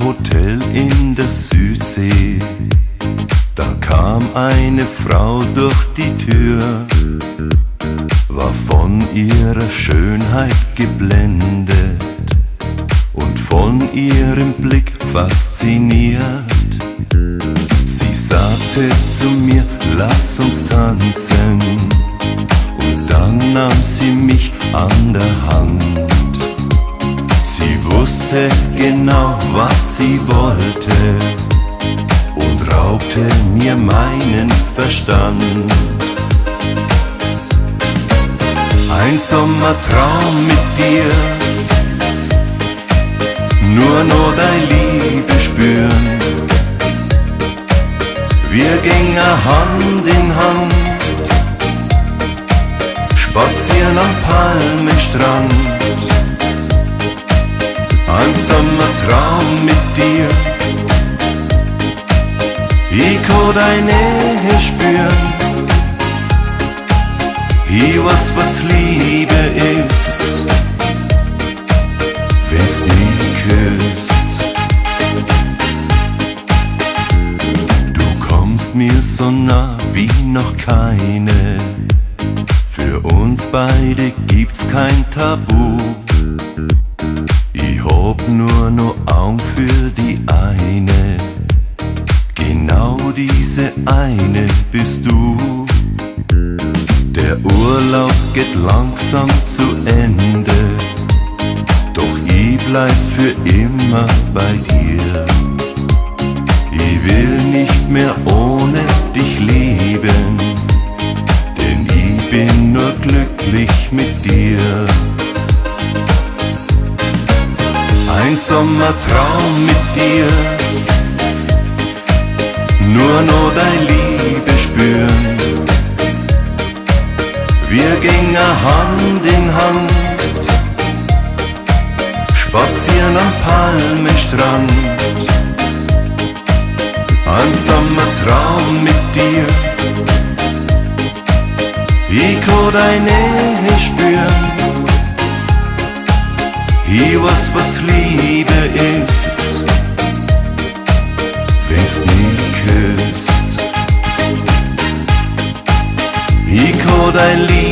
Hotel in der Südsee. Da kam eine Frau durch die Tür, war von ihrer Schönheit geblendet und von ihrem Blick fasziniert. Sie sagte zu mir, lass uns tanzen. Und dann nahm sie mich an der Hand. Wusste genau, was sie wollte und raubte mir meinen Verstand. Ein Sommertraum mit dir, nur noch deine Liebe spüren. Wir gingen Hand in Hand, spazieren am Palmenstrand. Ein Sommertraum mit dir, ich kann deine Nähe spüren. Ich weiß, was Liebe ist, wenn's nie küsst. Du kommst mir so nah wie noch keine. Für uns beide gibt's kein Tabu. Hab nur Augen für die eine. Genau diese eine bist du. Der Urlaub geht langsam zu Ende, doch ich bleib für immer bei dir. Ich will nicht mehr ohne dich leben, denn ich bin nur glücklich mit dir. Sommertraum mit dir, nur noch deine Liebe spüren. Wir gingen Hand in Hand, spazieren am Palmenstrand. Ein Sommertraum mit dir, ich kann deine Nähe spüren. Ich weiß, was Liebe ist, wenn's nie küsst. Ich kann dein Liebe